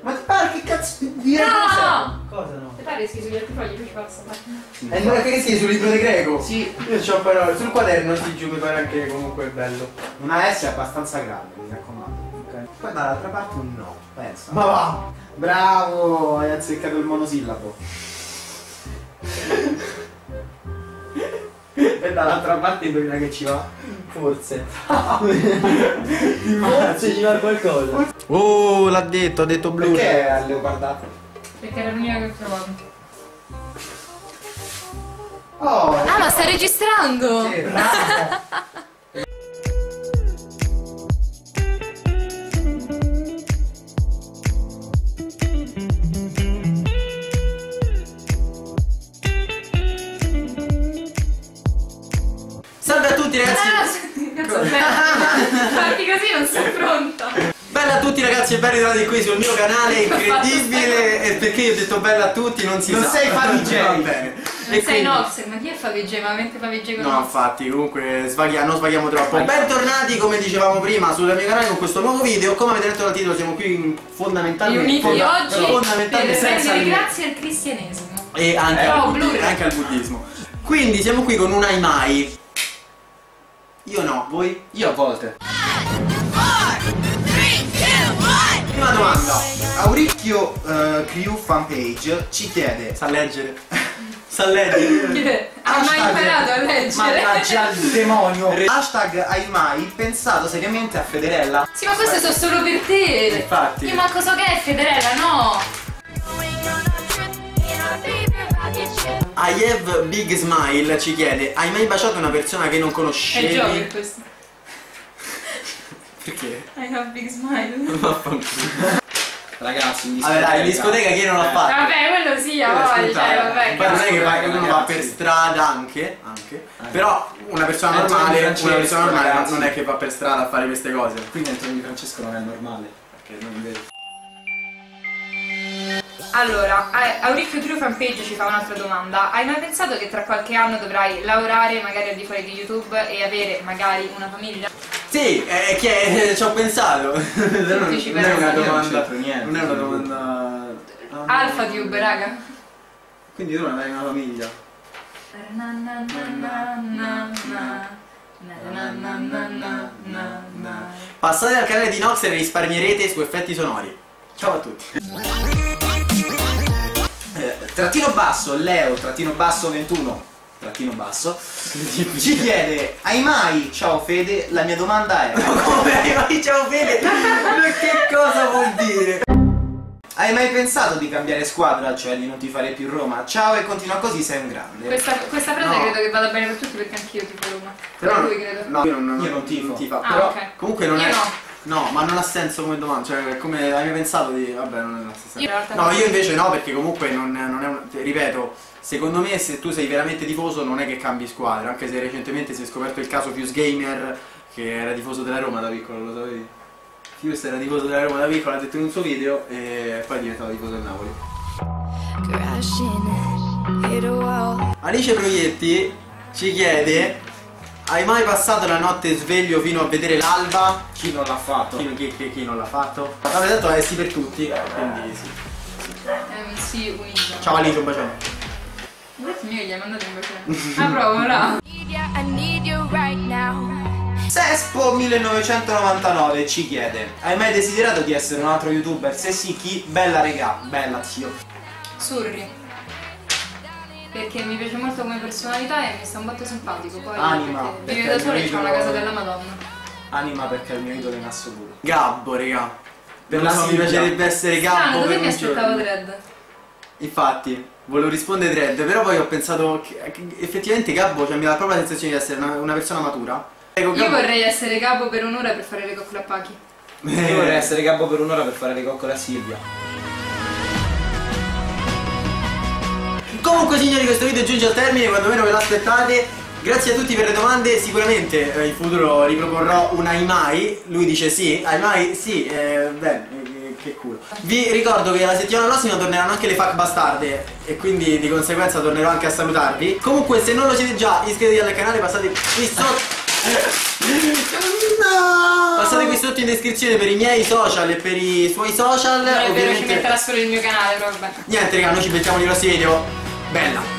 Ma ti pare che cazzo di dire No! Cosa no? Ti pare che sugli altri fogli poi ci passa? E non è che sì, sul libro di greco? Sì. Io c'ho parole, sul quaderno si giù mi pare anche comunque bello. Una S abbastanza grande, mi raccomando. Ok. Poi dall'altra parte un no, pensa. Ma va! Bravo, hai azzeccato il monosillabo. e dall'altra parte indovina che ci va? Forse. Forse ci va qualcosa. Oh, l'ha detto, ha detto blu. Perché ha leopardato? Perché era l'unica che ho trovato. Oh, Ah, ma sta registrando! bravo. Salve a tutti ragazzi! Aspetta. Farti così non sei pronta. Bella a tutti ragazzi e ben ritrovati qui sul mio canale incredibile e perché io ho detto bella a tutti non si Non sa sei Fabi J. Va bene Non E sei quindi- Noxer, ma chi è Favegge? Ma mente Favegge con No Noxer? infatti comunque svaglia- non svaghiamo troppo Bentornati come dicevamo prima sul mio canale con questo nuovo video Come avete letto dal titolo siamo qui in- fondamentalmente Riuniti fonda- oggi per fondamentalmente senza rendere grazie al cristianesimo. e anche, Eh, al oh, buddi- Blu-ray. anche al buddismo Quindi siamo qui con un Aimai Io no, voi? Io a volte. Prima domanda Auricchio eh, Crew fanpage ci chiede. Sa leggere Sa leggere Hai mai imparato a leggere? Mannaggia il demonio! Hashtag hai mai pensato seriamente a Federella? Sì, ma queste sono solo per te. Infatti. Io manco so che è Federella, no. I have big smile ci chiede Hai mai baciato una persona che non È conoscevi? il gioco questo. Perché? I have big smile. Vaffanculo Ragazzi, in Vabbè dai, in discoteca chi non l'ha fatto? Vabbè, quello sì, ha voglia, cioè, vabbè. Poi non è che va- uno va per strada anche, anche. Però una persona Antonio normale, Francesco, una persona normale ragazzi. non è che va per strada a fare queste cose. Quindi Antonio Di Francesco non è normale. Perché non è vero. Allora, eh, Auricchio True Fanpage ci fa un'altra domanda. Hai mai pensato che tra qualche anno dovrai lavorare magari al di fuori di YouTube e avere magari una famiglia? Sì, è che ci ho pensato. non, ci non è una domanda. Non c'entro niente. Non è una domanda. Ah. Alfa Tube, raga. Quindi tu non hai una famiglia. Na na na na na na. Na na na na na na na. Passate al canale di Noxer e risparmierete su effetti sonori. Ciao a tutti. Trattino basso, Leo, trattino basso 21, trattino basso, ci chiede, hai mai, ciao Fede, la mia domanda è, Come hai mai ciao Fede? che cosa vuol dire? hai mai pensato di cambiare squadra, cioè di non ti fare più Roma? Ciao e continua così, sei un grande. Questa, questa frase No. credo che vada bene per tutti perché anch'io tifo Roma. Però per lui credo. No, io non, Io non tifo. tifo. Ah, però ok. comunque non Io è. no. No, ma non ha senso come domanda, cioè come hai mai pensato di. Vabbè, non è la stessa Io No, io invece no, perché comunque non, non è un. Ripeto, secondo me se tu sei veramente tifoso non è che cambi squadra, anche se recentemente si è scoperto il caso Fuse Gamer che era tifoso della Roma da piccolo, lo sapevi? Fuse era tifoso della Roma da piccolo, l'ha detto in un suo video e poi è diventato tifoso del Napoli. Alice Proietti ci chiede Hai mai passato la notte sveglio fino a vedere l'alba? Chi non l'ha fatto? Chi, chi- chi- chi non l'ha fatto? Avete detto è sì per tutti, quindi sì. Un sì unito. Ciao Alice, un bacione. Questo mio gli hai mandato un bacione. Ah, provo, là. Sespo 1999 ci chiede, hai mai desiderato di essere un altro youtuber? Se sì, chi? Bella regà, bella zio. Surri. Perché mi piace molto come personalità e mi sta molto simpatico. Poi Anima, perché perché vive da solo e c'ha una casa della Madonna. Anima perché è il mio idolo in assoluto. Gabbo, regà. Per La mi piacerebbe essere Gabbo dove per mi un aspettavo. Dread? Infatti, volevo rispondere Dread, però poi ho pensato che, effettivamente Gabbo cioè, mi dà proprio la sensazione di essere una, una persona matura. Ecco, Io Gabbo- vorrei essere capo per un'ora per fare le coccole a Pachi. Io vorrei essere Gabbo per un'ora per fare le coccole a Silvia. Comunque signori questo video giunge al termine quando meno ve l'aspettate Grazie a tutti per le domande, sicuramente eh, in futuro riproporrò un Aimai Lui dice sì, Aimai sì, eh, beh, eh, che culo Vi ricordo che la settimana prossima torneranno anche le FAC bastarde E quindi di conseguenza tornerò anche a salutarvi Comunque se non lo siete già iscrivetevi al canale, passate qui sotto No! Passate qui sotto in descrizione per i miei social e per i suoi social. Non è vero, ci Ovviamente. metterà solo il mio canale, vabbè. Niente, raga, noi ci becchiamo nei prossimi video. Bella.